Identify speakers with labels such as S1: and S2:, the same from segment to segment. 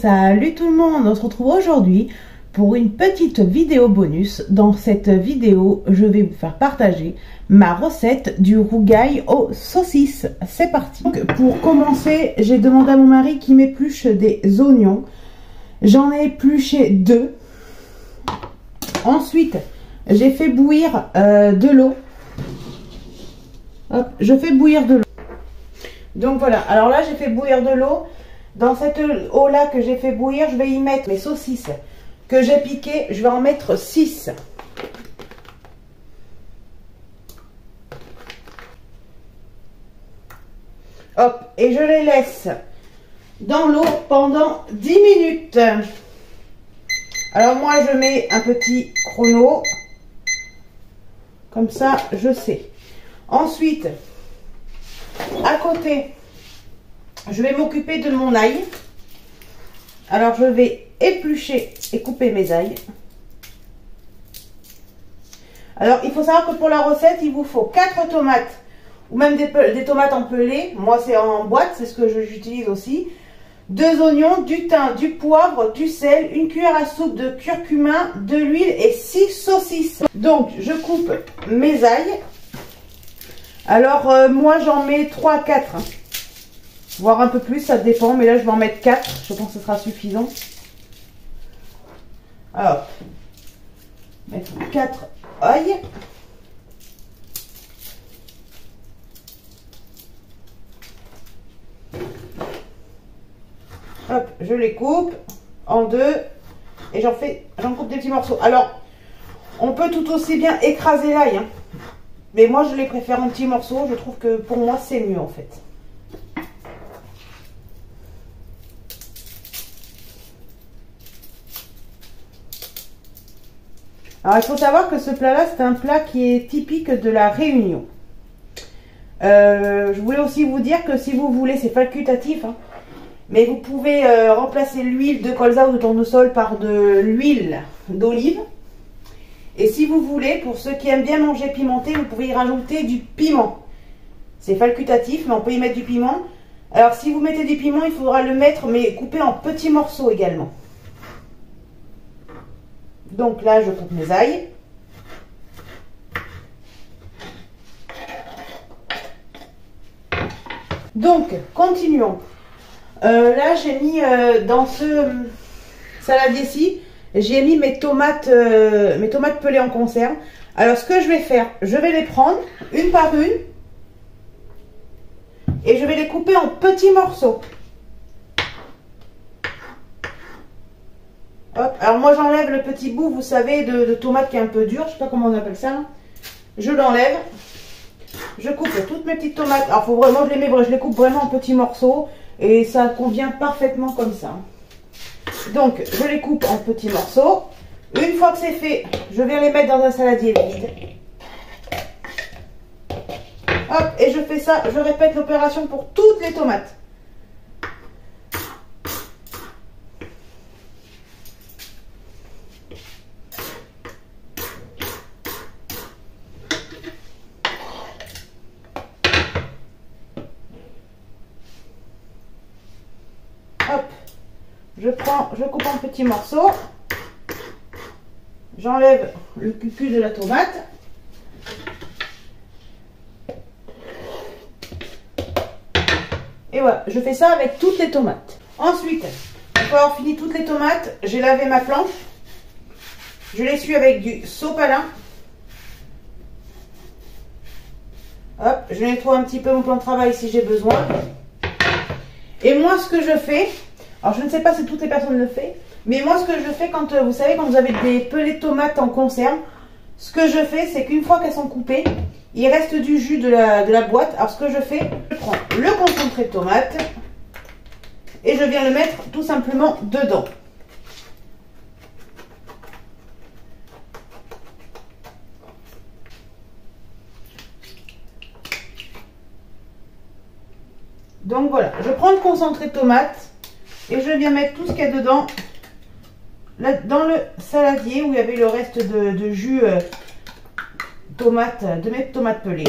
S1: Salut tout le monde, on se retrouve aujourd'hui pour une petite vidéo bonus. Dans cette vidéo, je vais vous faire partager ma recette du rougail aux saucisses. C'est parti Pour commencer, j'ai demandé à mon mari qui m'épluche des oignons. J'en ai épluché deux. Ensuite, j'ai fait bouillir euh, de l'eau. Je fais bouillir de l'eau. Donc voilà, alors là j'ai fait bouillir de l'eau. Dans cette eau-là que j'ai fait bouillir, je vais y mettre mes saucisses que j'ai piquées. Je vais en mettre 6. Hop, et je les laisse dans l'eau pendant 10 minutes. Alors moi, je mets un petit chrono. Comme ça, je sais. Ensuite, à côté, je vais m'occuper de mon ail. Alors, je vais éplucher et couper mes ails. Alors, il faut savoir que pour la recette, il vous faut 4 tomates ou même des, tomates empelées. Moi, c'est en boîte, c'est ce que j'utilise aussi. Deux oignons, du thym, du poivre, du sel, une cuillère à soupe de curcuma, de l'huile et 6 saucisses. Donc, je coupe mes ails. Alors, euh, moi, j'en mets 3 à 4. Voire un peu plus, ça dépend. Mais là, je vais en mettre 4. Je pense que ce sera suffisant. Alors, mettre 4 ails. Hop, je les coupe en deux et j'en fais, j'en coupe des petits morceaux. Alors, on peut tout aussi bien écraser l'ail, hein. mais moi je les préfère en petits morceaux. Je trouve que pour moi c'est mieux en fait. Alors il faut savoir que ce plat-là, c'est un plat qui est typique de la Réunion. Euh, je voulais aussi vous dire que si vous voulez, c'est facultatif, hein, mais vous pouvez euh, remplacer l'huile de colza ou de tournesol par de l'huile d'olive. Et si vous voulez, pour ceux qui aiment bien manger pimenté, vous pouvez y rajouter du piment. C'est facultatif, mais on peut y mettre du piment. Alors si vous mettez du piment, il faudra le mettre, mais coupé en petits morceaux également. Donc là, je coupe mes ails. Donc, continuons. Euh, là, j'ai mis euh, dans ce saladier-ci, j'ai mis mes tomates, euh, mes tomates pelées en conserve. Alors, ce que je vais faire, je vais les prendre une par une et je vais les couper en petits morceaux. Alors, moi, j'enlève le petit bout, vous savez, de, tomate qui est un peu dur. Je sais pas comment on appelle ça. Je l'enlève. Je coupe toutes mes petites tomates. Alors, faut vraiment, je les, mets, je les coupe vraiment en petits morceaux. Et ça convient parfaitement comme ça. Donc, je les coupe en petits morceaux. Une fois que c'est fait, je viens les mettre dans un saladier vide. Hop, et je fais ça, je répète l'opération pour toutes les tomates. Je prends, je coupe en petits morceaux. J'enlève le cucu de la tomate. Et voilà, je fais ça avec toutes les tomates. Ensuite, après avoir fini toutes les tomates, j'ai lavé ma planche. Je l'essuie avec du sopalin. Hop, je nettoie un petit peu mon plan de travail si j'ai besoin. Et moi, ce que je fais, alors, je ne sais pas si toutes les personnes le font, mais moi, ce que je fais quand, euh, vous savez, quand vous avez des pelés de tomates en conserve, ce que je fais, c'est qu'une fois qu'elles sont coupées, il reste du jus de la, de la boîte. Alors, ce que je fais, je prends le concentré de tomate et je viens le mettre tout simplement dedans. Donc voilà, je prends le concentré de tomate et je viens mettre tout ce qu'il y a dedans dans le saladier où il y avait le reste de, jus euh, tomate, de mes tomates pelées.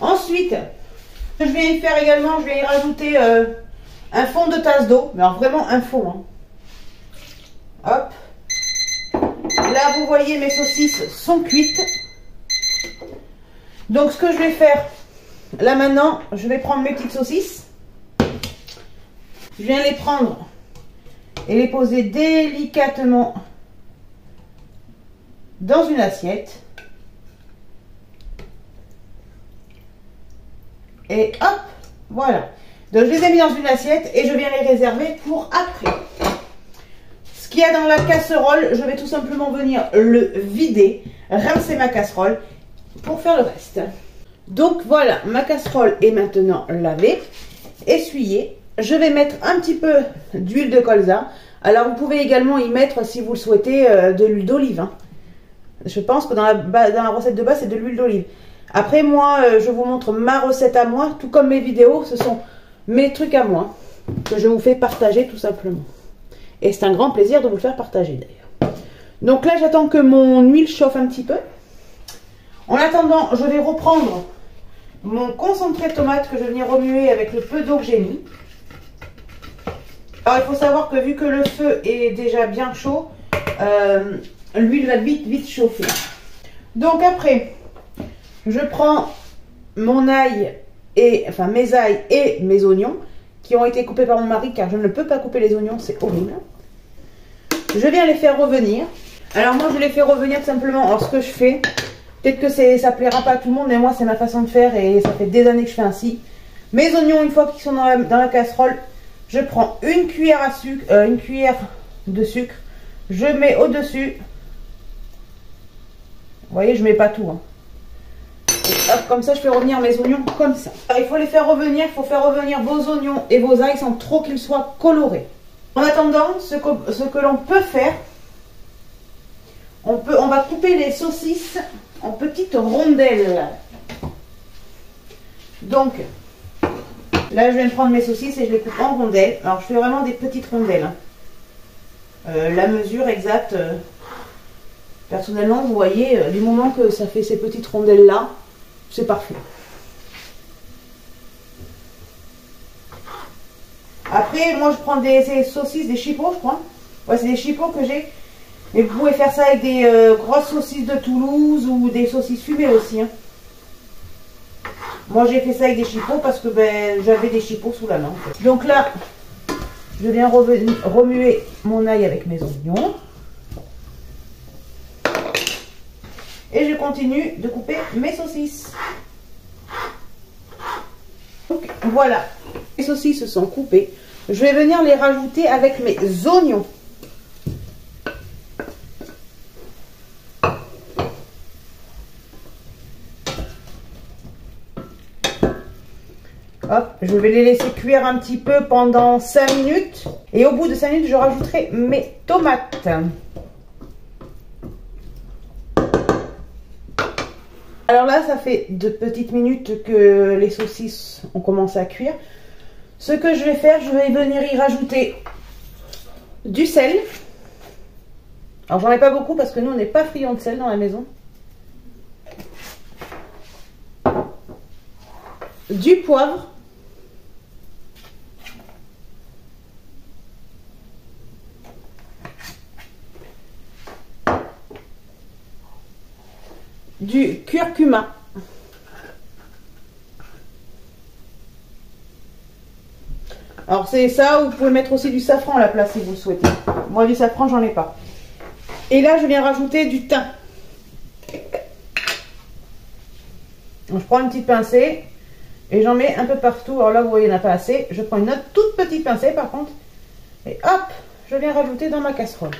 S1: Ensuite, je vais y faire également, je vais y rajouter euh, un fond de tasse d'eau, mais alors vraiment un fond. Hein. Hop. Là, vous voyez, mes saucisses sont cuites. Donc, ce que je vais faire, là maintenant, je vais prendre mes petites saucisses. Je viens les prendre et les poser délicatement dans une assiette. Et hop, voilà. Donc je les ai mis dans une assiette et je viens les réserver pour après. Ce qu'il y a dans la casserole, je vais tout simplement venir le vider, rincer ma casserole pour faire le reste. Donc voilà, ma casserole est maintenant lavée, essuyée. Je vais mettre un petit peu d'huile de colza. Alors vous pouvez également y mettre, si vous le souhaitez, euh, de l'huile d'olive. Hein. Je pense que dans la, recette de base, c'est de l'huile d'olive. Après, moi, euh, je vous montre ma recette à moi, tout comme mes vidéos, ce sont mes trucs à moi, que je vous fais partager tout simplement. Et c'est un grand plaisir de vous le faire partager d'ailleurs. Donc là, j'attends que mon huile chauffe un petit peu. En attendant, je vais reprendre mon concentré de tomate que je viens remuer avec le peu d'eau que j'ai mis. Alors, il faut savoir que vu que le feu est déjà bien chaud, euh, l'huile va vite, vite chauffer. Donc après, je prends mon ail et enfin mes ails et mes oignons qui ont été coupés par mon mari car je ne peux pas couper les oignons, c'est horrible. Je viens les faire revenir. Alors moi je les fais revenir simplement. Alors ce que je fais, peut-être que ça plaira pas à tout le monde, mais moi c'est ma façon de faire et ça fait des années que je fais ainsi. Mes oignons, une fois qu'ils sont dans la, casserole, je prends une cuillère à sucre, euh, une cuillère de sucre, je mets au-dessus. Vous voyez, je mets pas tout. Hein comme ça, je fais revenir mes oignons comme ça. il faut les faire revenir, il faut faire revenir vos oignons et vos ails sans trop qu'ils soient colorés. En attendant, ce que, l'on peut faire, on, on va couper les saucisses en petites rondelles. Donc, là, je viens de prendre mes saucisses et je les coupe en rondelles. Alors, je fais vraiment des petites rondelles. Hein. Euh, la mesure exacte, euh, personnellement, vous voyez, euh, du moment que ça fait ces petites rondelles-là, c'est parfait. Après, moi, je prends des, saucisses, des chipots, je crois. Ouais, c'est des chipots que j'ai. Mais vous pouvez faire ça avec des grosses saucisses de Toulouse ou des saucisses fumées aussi. Hein. Moi, j'ai fait ça avec des chipots parce que ben, j'avais des chipots sous la main. Donc là, je viens remuer mon ail avec mes oignons. Et je continue de couper mes saucisses. Donc voilà, les saucisses sont coupées. Je vais venir les rajouter avec mes oignons. Hop, je vais les laisser cuire un petit peu pendant 5 minutes. Et au bout de 5 minutes, je rajouterai mes tomates. Alors là, ça fait de petites minutes que les saucisses ont commencé à cuire. Ce que je vais faire, je vais venir y rajouter du sel. Alors j'en ai pas beaucoup parce que nous on n'est pas friands de sel dans la maison. Du poivre. Du curcuma. Alors c'est ça, vous pouvez mettre aussi du safran à la place si vous le souhaitez. Moi du safran j'en ai pas. Et là je viens rajouter du thym. je prends une petite pincée et j'en mets un peu partout. Alors là vous voyez il n'y en a pas assez. Je prends une autre toute petite pincée par contre. Et hop, je viens rajouter dans ma casserole.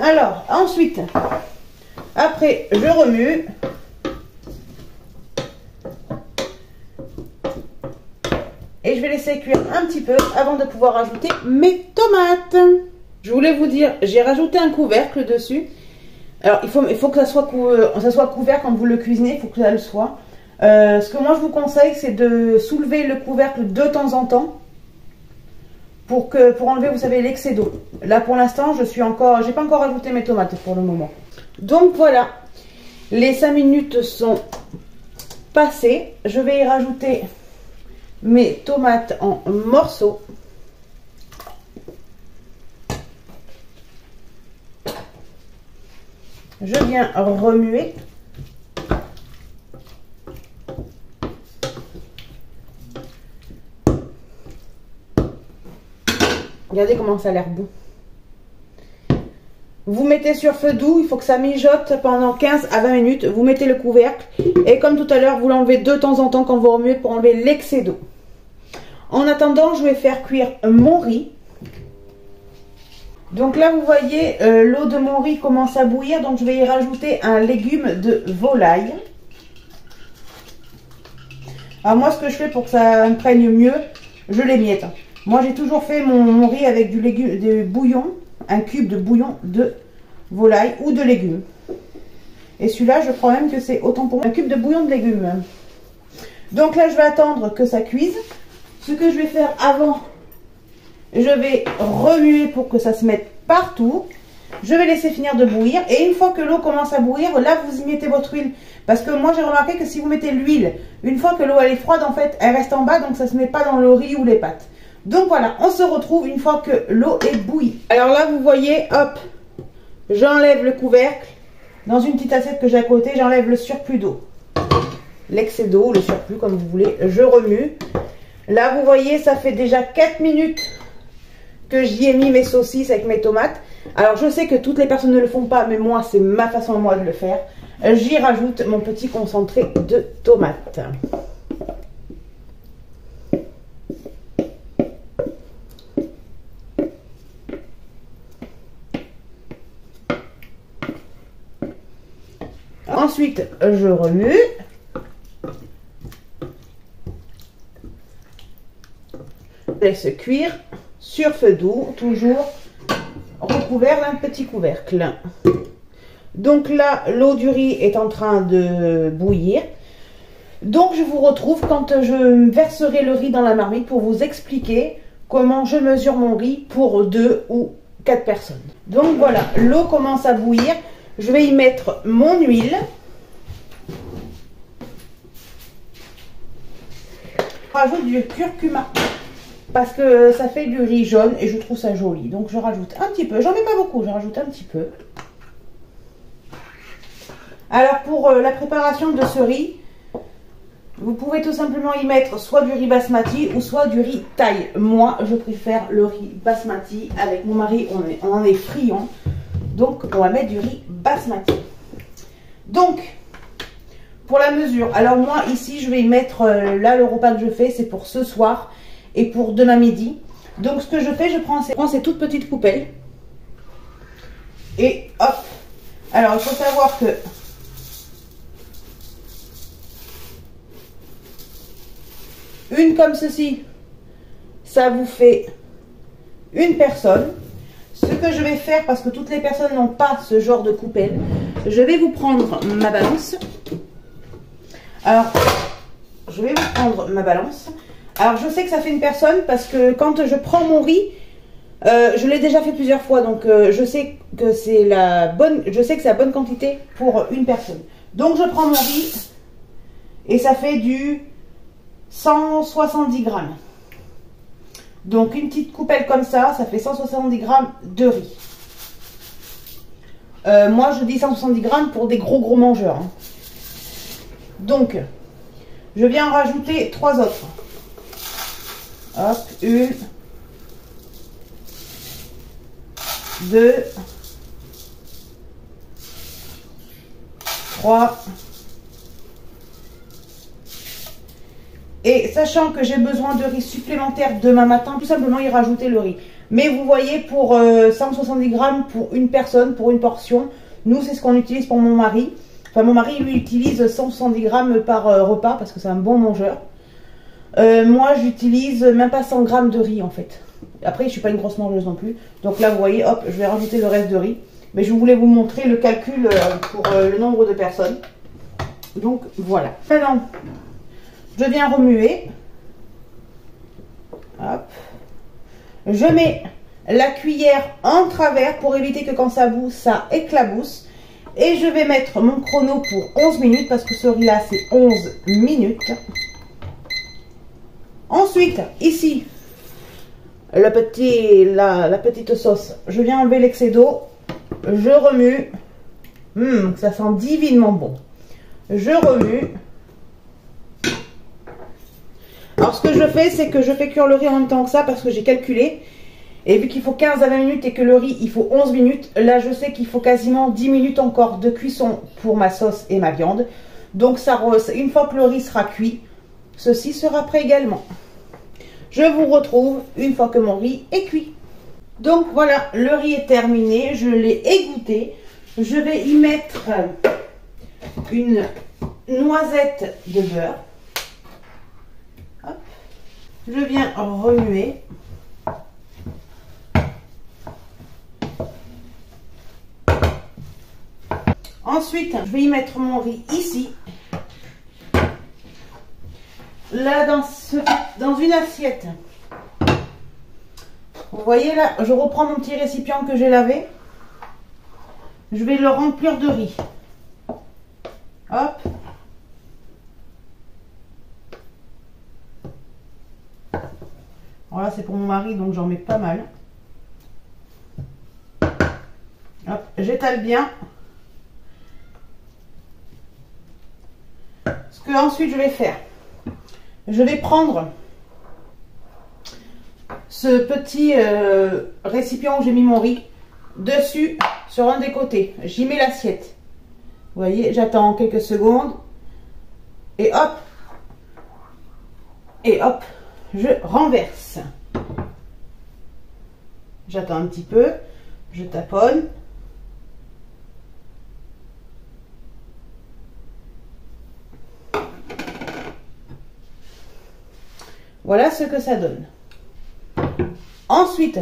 S1: Alors ensuite, après, je remue. Et je vais laisser cuire un petit peu avant de pouvoir ajouter mes tomates. Je voulais vous dire, j'ai rajouté un couvercle dessus. Alors, il faut, il faut que ça soit, euh, ça soit couvert quand vous le cuisinez, il faut que ça le soit. Euh, ce que moi je vous conseille, c'est de soulever le couvercle de temps en temps pour, que, pour enlever, vous savez, l'excès d'eau. Là, pour l'instant, je suis encore, j'ai pas encore ajouté mes tomates pour le moment. Donc voilà, les 5 minutes sont passées. Je vais y rajouter mes tomates en morceaux. Je viens remuer. Regardez comment ça a l'air bon. Vous mettez sur feu doux, il faut que ça mijote pendant 15 à 20 minutes. Vous mettez le couvercle et comme tout à l'heure, vous l'enlevez de temps en temps quand vous remuez pour enlever l'excès d'eau. En attendant, je vais faire cuire mon riz. Donc là, vous voyez, euh, l'eau de mon riz commence à bouillir. Donc je vais y rajouter un légume de volaille. Alors moi, ce que je fais pour que ça imprègne mieux, je les miette. Moi, j'ai toujours fait mon, riz avec du, légume, du bouillon, un cube de bouillon de volaille ou de légumes. Et celui-là, je crois même que c'est autant pour moi, un cube de bouillon de légumes. Donc là, je vais attendre que ça cuise. Ce que je vais faire avant, je vais remuer pour que ça se mette partout. Je vais laisser finir de bouillir. Et une fois que l'eau commence à bouillir, là, vous y mettez votre huile. Parce que moi, j'ai remarqué que si vous mettez l'huile, une fois que l'eau elle est froide, en fait, elle reste en bas. Donc, ça ne se met pas dans le riz ou les pâtes. Donc voilà, on se retrouve une fois que l'eau est bouillie. Alors là, vous voyez, hop, j'enlève le couvercle. Dans une petite assiette que j'ai à côté, j'enlève le surplus d'eau. L'excès d'eau, le surplus, comme vous voulez. Je remue. Là, vous voyez, ça fait déjà 4 minutes que j'y ai mis mes saucisses avec mes tomates. Alors, je sais que toutes les personnes ne le font pas, mais moi, c'est ma façon à moi de le faire. J'y rajoute mon petit concentré de tomates. Ensuite, je remue. Laisse cuire sur feu doux, toujours recouvert d'un petit couvercle. Donc là, l'eau du riz est en train de bouillir. Donc je vous retrouve quand je verserai le riz dans la marmite pour vous expliquer comment je mesure mon riz pour deux ou quatre personnes. Donc voilà, l'eau commence à bouillir. Je vais y mettre mon huile. Je rajoute du curcuma parce que ça fait du riz jaune et je trouve ça joli. Donc je rajoute un petit peu. J'en mets pas beaucoup, je rajoute un petit peu. Alors pour euh, la préparation de ce riz, vous pouvez tout simplement y mettre soit du riz basmati ou soit du riz taille. Moi, je préfère le riz basmati. Avec mon mari, on en est friand. Donc, on va mettre du riz basmati. Donc, pour la mesure, alors moi ici je vais y mettre, euh, là le repas que je fais c'est pour ce soir et pour demain midi. Donc ce que je fais, je prends ces, prends ces toutes petites coupelles et hop. Alors il faut savoir que une comme ceci, ça vous fait une personne. Ce que je vais faire, parce que toutes les personnes n'ont pas ce genre de coupelle, je vais vous prendre ma balance. Alors, je vais vous prendre ma balance. Alors, je sais que ça fait une personne parce que quand je prends mon riz, euh, je l'ai déjà fait plusieurs fois, donc euh, je sais que c'est la bonne, je sais que c'est la bonne quantité pour une personne. Donc, je prends mon riz et ça fait du 170 grammes. Donc une petite coupelle comme ça, ça fait 170 grammes de riz. Euh, moi je dis 170 grammes pour des gros gros mangeurs. Hein. Donc, je viens en rajouter trois autres. Hop, une, deux, trois, Et sachant que j'ai besoin de riz supplémentaire demain matin, tout simplement y rajouter le riz. Mais vous voyez, pour 170 euh, grammes pour une personne, pour une portion, nous c'est ce qu'on utilise pour mon mari. Enfin mon mari lui utilise 170 grammes par euh, repas parce que c'est un bon mangeur. Euh, moi j'utilise même pas 100 grammes de riz en fait. Après je suis pas une grosse mangeuse non plus. Donc là vous voyez, hop, je vais rajouter le reste de riz. Mais je voulais vous montrer le calcul pour le nombre de personnes. Donc voilà. Maintenant, je viens remuer. Hop. Je mets la cuillère en travers pour éviter que quand ça boue, ça éclabousse. Et je vais mettre mon chrono pour 11 minutes parce que ce riz-là, c'est 11 minutes. Ensuite, ici, la, petite sauce. Je viens enlever l'excès d'eau. Je remue. Hum, ça sent divinement bon. Je remue. Alors, ce que je fais, c'est que je fais cuire le riz en même temps que ça parce que j'ai calculé. Et vu qu'il faut 15 à 20 minutes et que le riz, il faut 11 minutes, là, je sais qu'il faut quasiment 10 minutes encore de cuisson pour ma sauce et ma viande. Donc, ça, une fois que le riz sera cuit, ceci sera prêt également. Je vous retrouve une fois que mon riz est cuit. Donc, voilà, le riz est terminé. Je l'ai égoutté. Je vais y mettre une noisette de beurre. Je viens remuer. Ensuite, je vais y mettre mon riz ici. Là, dans, ce, dans une assiette. Vous voyez là, je reprends mon petit récipient que j'ai lavé. Je vais le remplir de riz. Hop. Voilà, c'est pour mon mari, donc j'en mets pas mal. J'étale bien. Ce que ensuite je vais faire, je vais prendre ce petit euh, récipient où j'ai mis mon riz dessus sur un des côtés. J'y mets l'assiette. Vous voyez, j'attends quelques secondes. Et hop. Et hop, je renverse. J'attends un petit peu. Je taponne. Voilà ce que ça donne. Ensuite,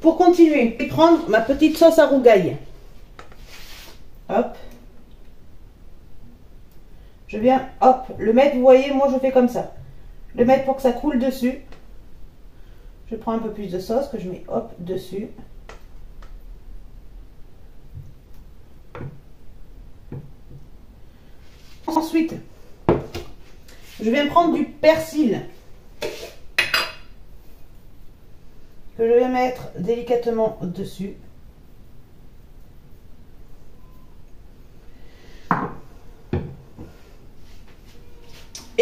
S1: pour continuer, je vais prendre ma petite sauce à rougaille. Hop. Je viens, hop, le mettre, vous voyez, moi je fais comme ça. Le mettre pour que ça coule dessus. Je prends un peu plus de sauce que je mets, hop, dessus. Ensuite, je viens prendre du persil. Que je vais mettre délicatement dessus.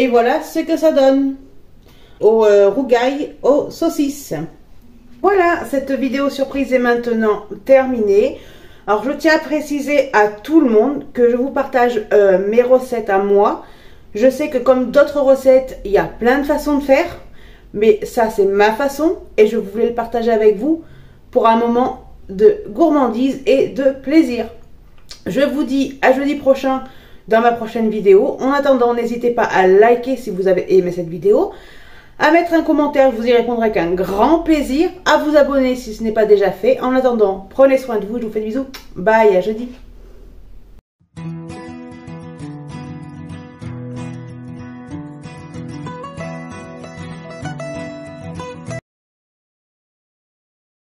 S1: Et voilà ce que ça donne au euh, rougail aux saucisses. Voilà, cette vidéo surprise est maintenant terminée. Alors, je tiens à préciser à tout le monde que je vous partage euh, mes recettes à moi. Je sais que comme d'autres recettes, il y a plein de façons de faire. Mais ça, c'est ma façon et je voulais le partager avec vous pour un moment de gourmandise et de plaisir. Je vous dis à jeudi prochain dans ma prochaine vidéo. En attendant, n'hésitez pas à liker si vous avez aimé cette vidéo, à mettre un commentaire, je vous y répondrai avec un grand plaisir, à vous abonner si ce n'est pas déjà fait. En attendant, prenez soin de vous, je vous fais des bisous. Bye, à jeudi.